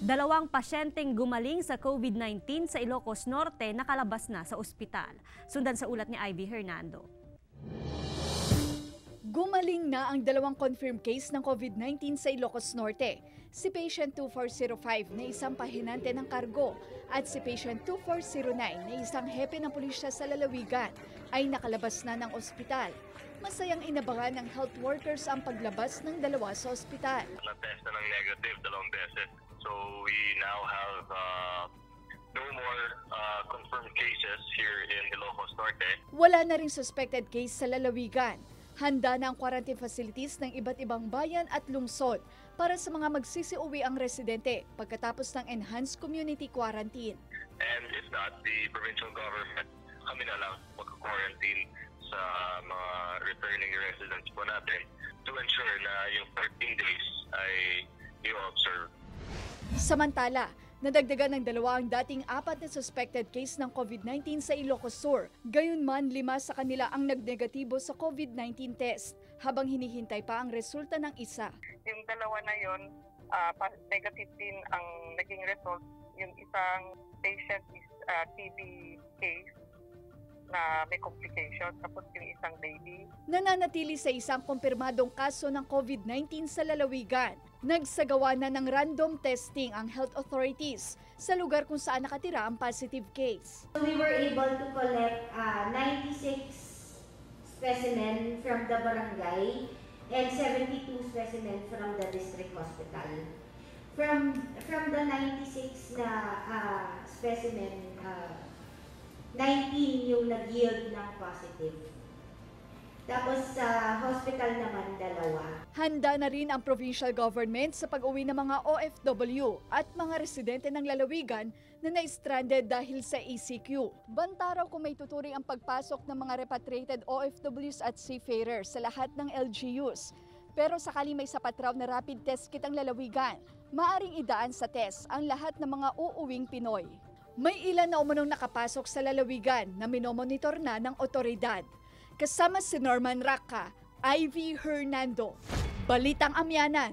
Dalawang pasyenteng gumaling sa COVID-19 sa Ilocos Norte nakalabas na sa ospital. Sundan sa ulat ni Ivy Hernando. Gumaling na ang dalawang confirmed case ng COVID-19 sa Ilocos Norte. Si patient 2405 na isang pahinante ng kargo at si patient 2409 na isang hepe ng pulisya sa lalawigan ay nakalabas na ng ospital. Masayang inabangan ng health workers ang paglabas ng dalawa sa ospital. na-test na ng negative dalawang beses. So we now have uh, no more uh, confirmed cases here in Ilocos Norte. Wala na ring suspected case sa lalawigan. Handa na ang quarantine facilities ng iba't ibang bayan at lungsod para sa mga magsisiuwi ang residente pagkatapos ng enhanced community quarantine. And if not, the provincial government kami na lang mag-quarantine sa mga returning residents po natin to ensure na yung 13 days ay i-observe. Samantala, nadagdagan ng dalawa ang dating apat na suspected case ng COVID-19 sa Ilocos Sur. Gayunman, lima sa kanila ang nagnegatibo sa COVID-19 test habang hinihintay pa ang resulta ng isa. yung dalawa na ah, pa- negative din ang naging result. Yung isang patient is ah, TB case na may complication. Tapos yung isang baby, Nananatili sa isang kumpirmadong kaso ng COVID-19 sa lalawigan. Nagsagawa na ng random testing ang health authorities sa lugar kung saan nakatira ang positive case. We were able to collect uh, 96 specimen from the barangay and 72 specimen from the district hospital. From from the 96 na uh, specimen, uh, 19 yung nag-yield ng positive. Tapos sa hospital naman, dalawa. Handa na rin ang provincial government sa pag-uwi ng mga OFW at mga residente ng lalawigan na na-stranded dahil sa ECQ. Banta raw kung may tuturing ang pagpasok ng mga repatriated OFWs at seafarers sa lahat ng LGUs. Pero sakali may sapat raw na rapid test kit ang lalawigan, maaring idaan sa test ang lahat ng mga uuwing Pinoy. May ilan na umunong nakapasok sa lalawigan na minomonitor na ng otoridad. Kasama si Norman Raka, Ivy Hernando. Balitang Amyanan,